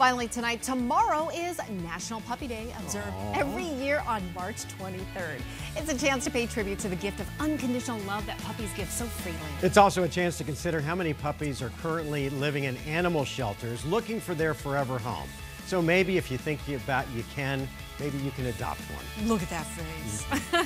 Finally, tonight, tomorrow is National Puppy Day, observed Aww. every year on March 23rd. It's a chance to pay tribute to the gift of unconditional love that puppies give so freely. It's also a chance to consider how many puppies are currently living in animal shelters looking for their forever home. So maybe if you think about you can, maybe you can adopt one. Look at that phrase.